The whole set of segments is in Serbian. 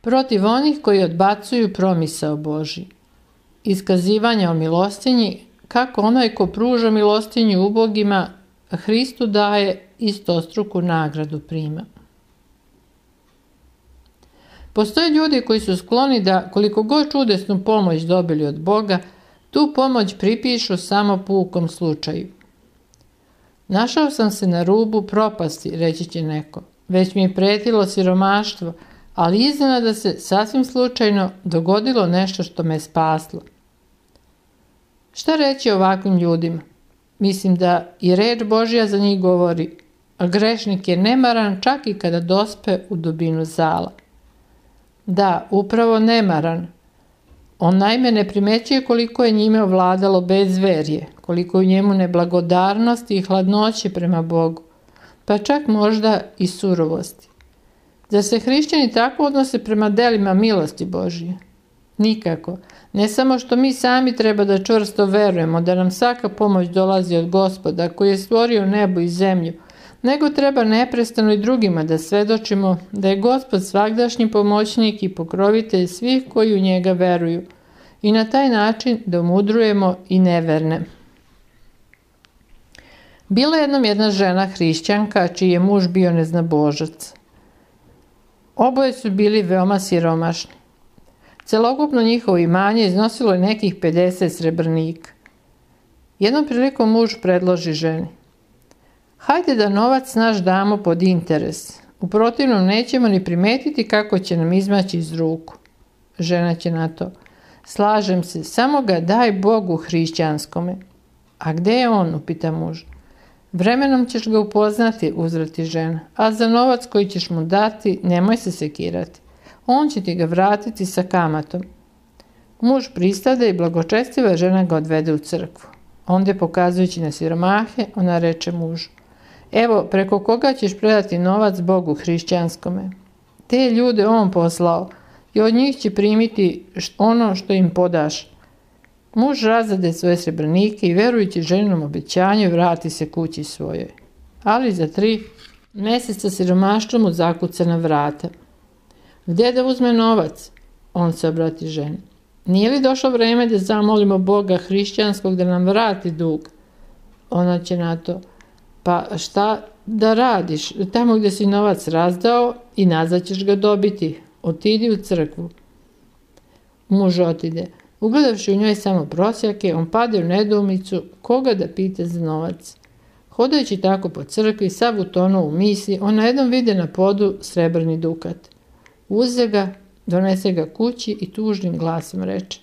protiv onih koji odbacuju promisao Boži. Iskazivanja o milostinji, kako onaj ko pruža milostinju ubogima, Hristu daje istostruku nagradu prima. Postoje ljudi koji su skloni da, koliko god čudesnu pomoć dobili od Boga, tu pomoć pripišu samo pukom slučaju. Našao sam se na rubu propasti, reći će neko. Već mi je pretilo siromaštvo, ali iznenada se sasvim slučajno dogodilo nešto što me spaslo. Šta reći ovakvim ljudima? Mislim da i reč Božja za njih govori, a grešnik je nemaran čak i kada dospe u dubinu zala. Da, upravo nemaran. On najme ne primećuje koliko je njime ovladalo bezverje, koliko je u njemu neblagodarnosti i hladnoće prema Bogu, pa čak možda i surovosti. Da se hrišćani tako odnose prema delima milosti Božije? Nikako. Ne samo što mi sami treba da čvrsto verujemo da nam svaka pomoć dolazi od gospoda koji je stvorio nebo i zemlju, nego treba neprestano i drugima da svedočimo da je gospod svakdašnji pomoćnik i pokrovitelj svih koji u njega veruju i na taj način da umudrujemo i neverne. Bila je jednom jedna žena hrišćanka čiji je muž bio neznabožac. Oboje su bili veoma siromašni. Celokupno njihovo imanje iznosilo je nekih 50 srebrnika. Jednom prilikom muž predloži ženi. Hajde da novac naš damo pod interes. U protivnom nećemo ni primetiti kako će nam izmaći iz ruku. Žena će na to. Slažem se, samo ga daj Bogu hrišćanskome. A gde je on, upita muž. Vremenom ćeš ga upoznati, uzvrati žena, a za novac koji ćeš mu dati nemoj se sekirati on će ti ga vratiti sa kamatom. Muž pristade i blagočestiva žena ga odvede u crkvu. Onda pokazujući na siromahe, ona reče mužu. Evo, preko koga ćeš predati novac Bogu hrišćanskome? Te ljude on poslao i od njih će primiti ono što im podaš. Muž razade svoje srebrnike i verujući ženinom obećanju vrati se kući svojoj. Ali za tri meseca siromaštvo mu zakuca na vrata. Gde da uzme novac? On se obrati ženi. Nije li došlo vreme da zamolimo Boga hrišćanskog da nam vrati dug? Ona će na to. Pa šta da radiš? Tamo gde si novac razdao i nazad ćeš ga dobiti. Otidi u crkvu. Muž otide. Ugledavši u njoj samo prosjake, on pade u nedoumicu koga da pita za novac. Hodajući tako po crkvi, sav utonuo u misli, on na jednom vide na podu srebrni dukat. Uze ga, donese ga kući i tužnim glasom reče.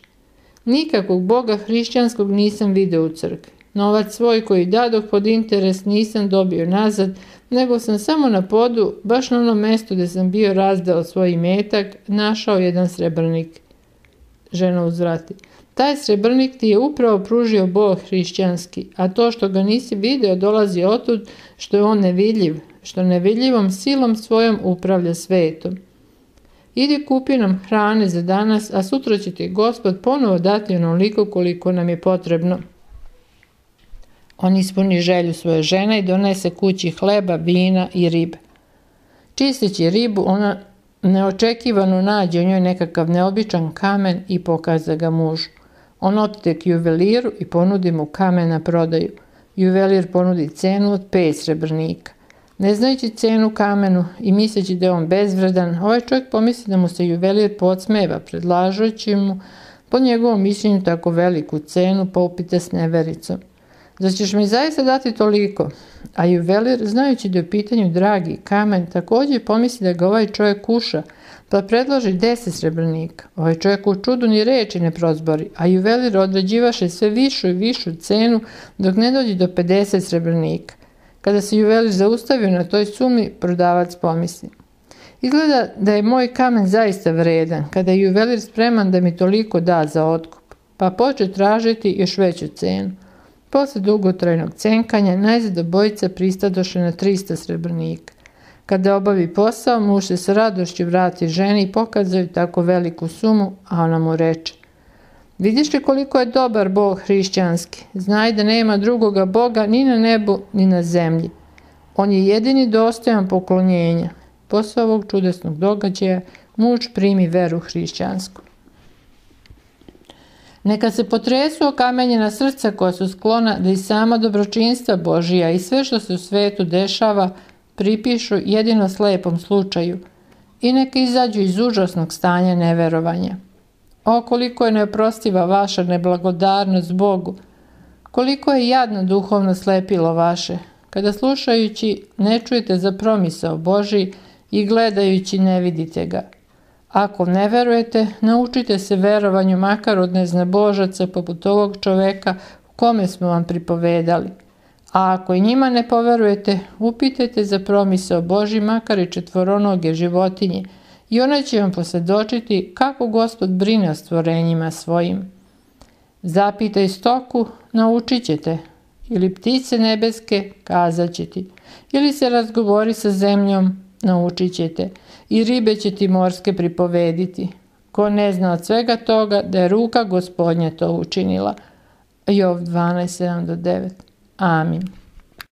Nikakvog Boga hrišćanskog nisam video u crkvi. Novac svoj koji dadog pod interes nisam dobio nazad, nego sam samo na podu, baš na onom mestu gde sam bio razdao svoj metak, našao jedan srebrnik. Žena uzvrati. Taj srebrnik ti je upravo pružio Bog hrišćanski, a to što ga nisi video dolazi otud što je on nevidljiv, što nevidljivom silom svojom upravlja svetom. Idi kupi nam hrane za danas, a sutra će ti gospod ponovo dati onoliko koliko nam je potrebno. On ispuni želju svoje žene i donese kući hleba, vina i ribe. Čisteći ribu, ona neočekivano nađe u njoj nekakav neobičan kamen i pokaza ga mužu. On otide k juveliru i ponudi mu kamen na prodaju. Juvelir ponudi cenu od pet srebrnika. Ne znajući cenu kamenu i misleći da je on bezvredan, ovaj čovjek pomisli da mu se juvelir podsmeva, predlažući mu po njegovom mišljenju tako veliku cenu, upita s nevericom. Da ćeš mi zaista dati toliko? A juvelir, znajući da je u pitanju dragi kamen, također pomisli da ga ovaj čovjek kuša, pa predloži deset srebrnika. Ovaj čovjek u čudu ni reči ne prozbori, a juvelir određivaše sve višu i višu cenu dok ne dođe do 50 srebrnika. Kada se juvelir zaustavio na toj sumi, prodavac pomisli. Izgleda da je moj kamen zaista vredan, kada je juvelir spreman da mi toliko da za otkup, pa poče tražiti još veću cenu. Posle dugotrajnog cenkanja, najzad obojica pristadoše na 300 srebrnika. Kada obavi posao, muž se sa radošću vrati ženi i pokazaju tako veliku sumu, a ona mu reče Vidiš li koliko je dobar Bog hrišćanski? Znaj da nema drugoga Boga ni na nebu ni na zemlji. On je jedini dostojan poklonjenja. Posle ovog čudesnog događaja muč primi veru hrišćansku. Neka se potresu okamenjena srca koja su sklona da i sama dobročinstva Božija i sve što se u svetu dešava pripišu jedino slepom slučaju i neka izađu iz užasnog stanja neverovanja. O, koliko je neoprostiva vaša neblagodarnost Bogu, koliko je jadno duhovno slepilo vaše, kada slušajući ne čujete za promisao Boži i gledajući ne vidite ga. Ako ne verujete, naučite se verovanju makar od neznabožaca poput ovog čoveka kome smo vam pripovedali. A ako i njima ne poverujete, upitajte za promisao Boži makar i četvoronoge životinje i ona će vam posvjedočiti kako gospod brine o stvorenjima svojim. Zapitaj stoku, naučit ćete, ili ptice nebeske, kazat će ti, ili se razgovori sa zemljom, naučit ćete, i ribe će ti morske pripovediti. Ko ne zna od svega toga da je ruka gospodnja to učinila. Jov 12, 7 do 9. Amin.